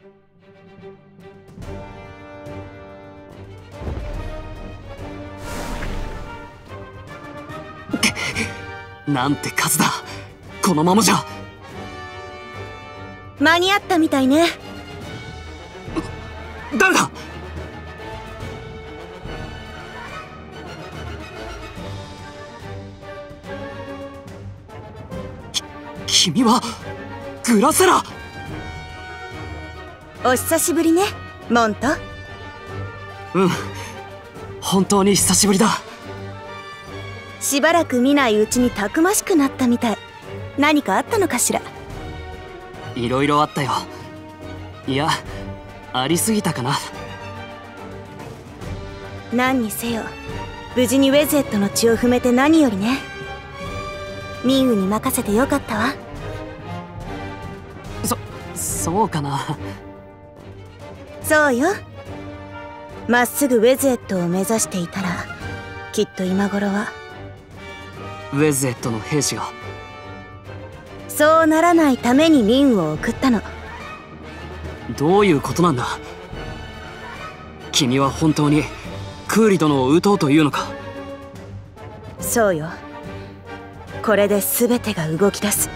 なんて数だ。このままじゃ。間に合ったみたいね。誰だ。き君はグラセラお久しぶりねモント。うん。本当に久しぶりだ。しばらく見ないうちにたくましくなったみたい。何かあったのかしら？いろいろあったよ。いやありすぎたかな。何にせよ無事にウェゼットの血を踏めて何よりね。ミンウに任せてよかったわ。そそうかなそうよ。まっすぐウェゼットを目指していたらきっと今頃は。ウェゼットの兵士が。そうならないためにミンを送ったの。どういうことなんだ？君は本当にクーリ殿を撃とうというのか？そうよ。これで全てが動き出す。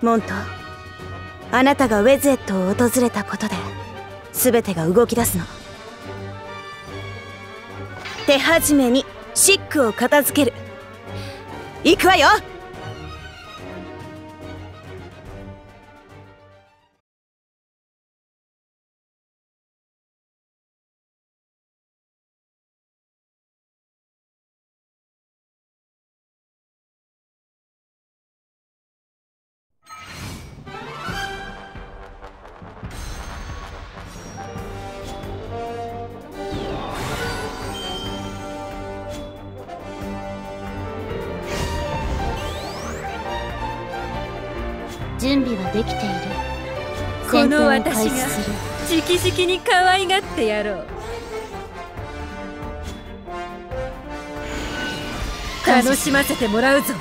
モントあなたがウェゼットを訪れたことで全てが動き出すの。手始めにシックを片付ける。行くわよ。準備はできている。この私が直々に可愛がってやろう楽しませてもらうぞ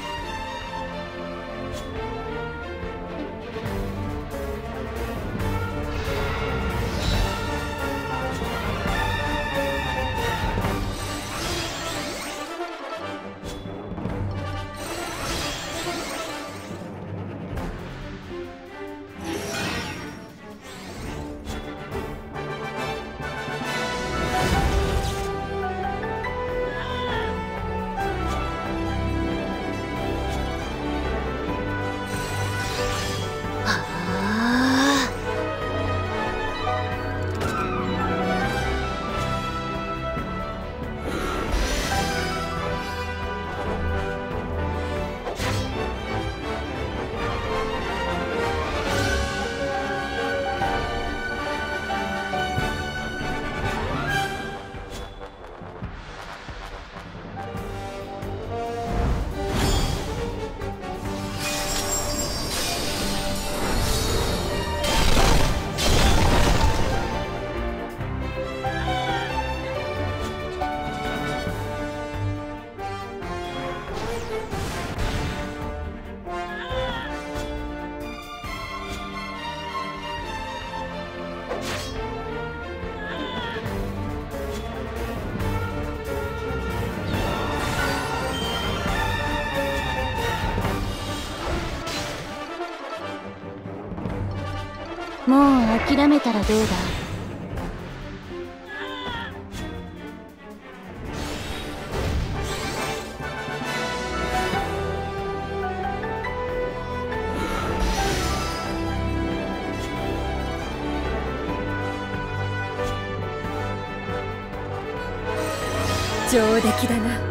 もう諦めたらどうだ？上出来だな。